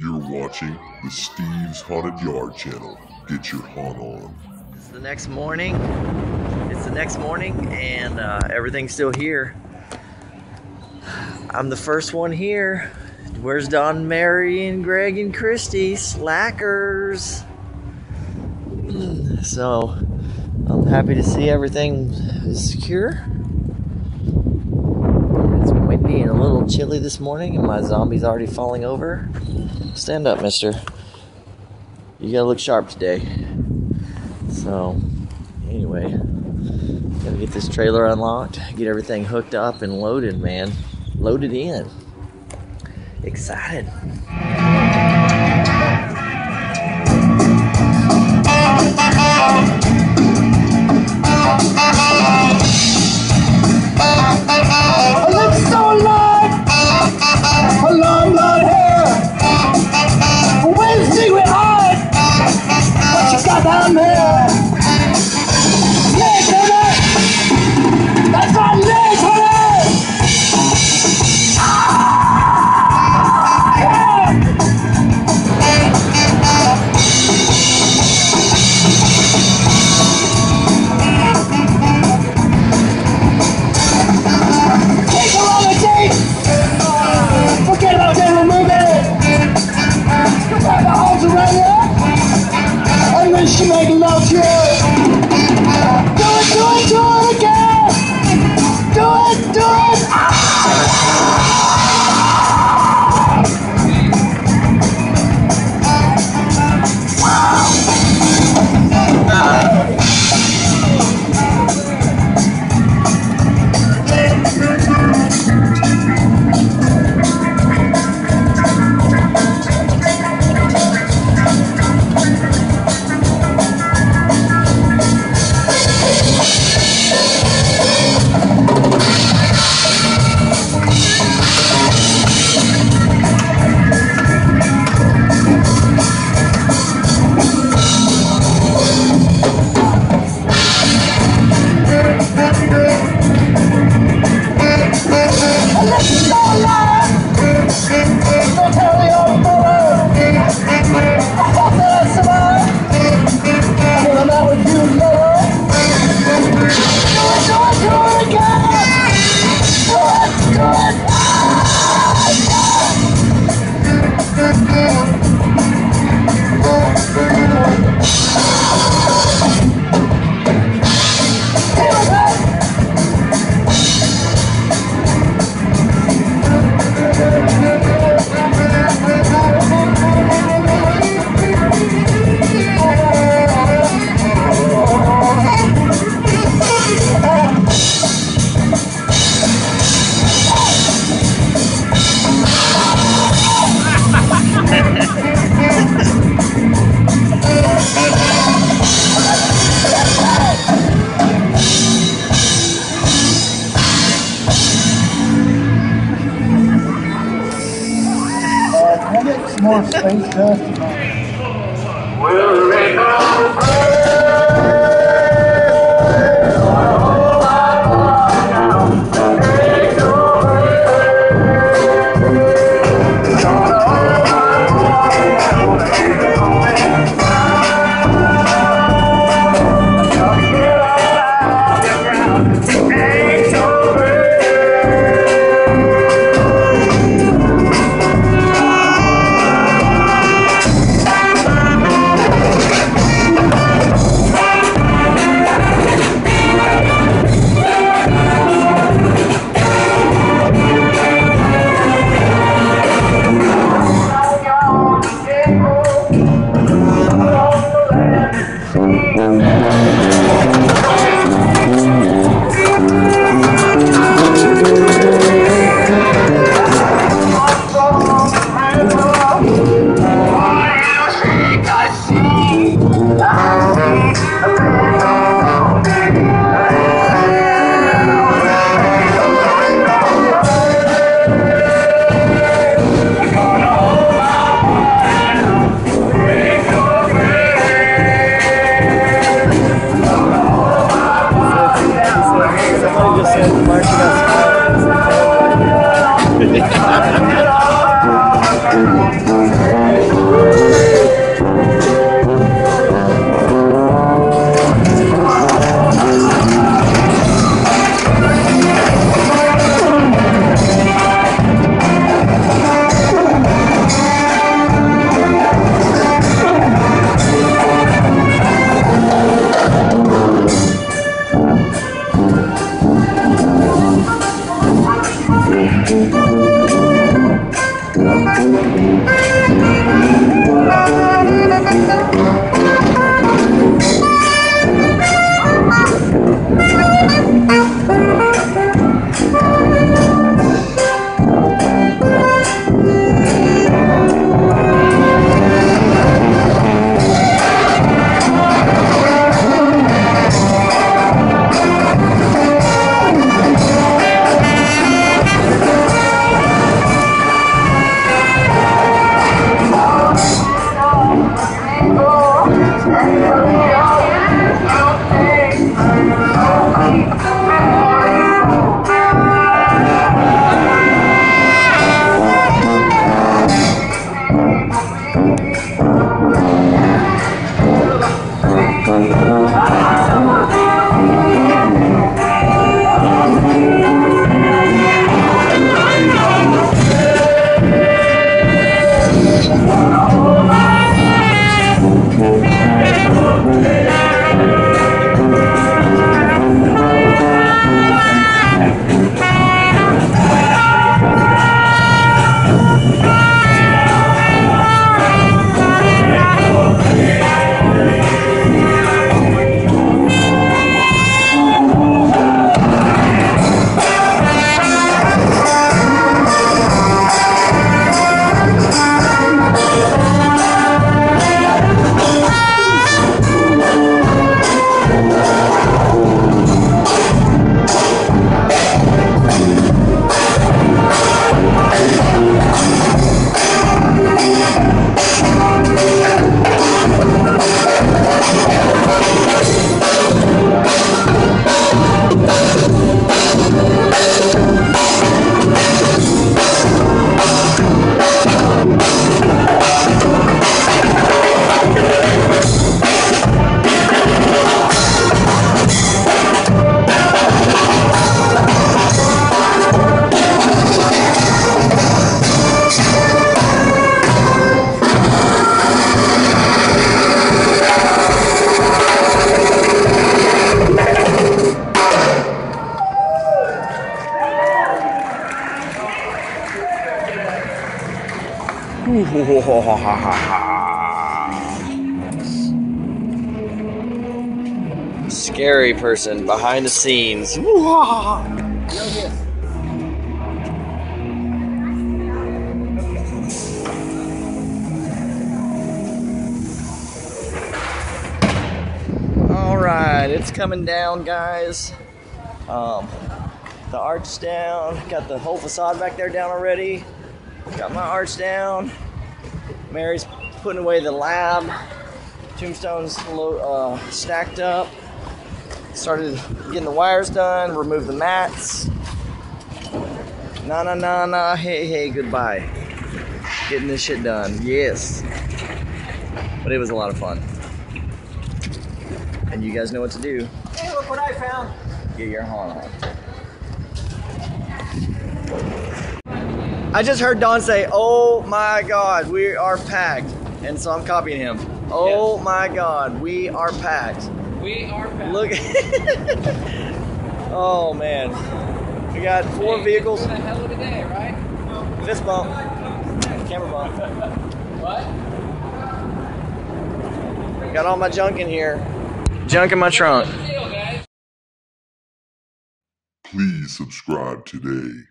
You're watching the Steve's Haunted Yard channel. Get your haunt on. It's the next morning. It's the next morning, and uh, everything's still here. I'm the first one here. Where's Don, Mary, and Greg and Christy? Slackers. So, I'm happy to see everything is secure. It's windy and a little chilly this morning, and my zombie's already falling over. Stand up, mister. You gotta look sharp today. So, anyway, gotta get this trailer unlocked, get everything hooked up and loaded, man. Loaded in. Excited. I get Scary person behind the scenes. All right, it's coming down, guys. Um, the arch down. Got the whole facade back there down already. Got my arch down. Mary's putting away the lab. Tombstones uh, stacked up. Started getting the wires done. Removed the mats. Na na na na. Hey hey. Goodbye. Getting this shit done. Yes. But it was a lot of fun. And you guys know what to do. Hey, look what I found. Get your horn on. I just heard Don say, "Oh my God, we are packed," and so I'm copying him. Oh my God, we are packed. We are packed. Look. oh man, we got four Hey, vehicles. It's been a hell of a day, right? Fist bump, camera bump. What? Got all my junk in here. Junk in my trunk. Please subscribe today.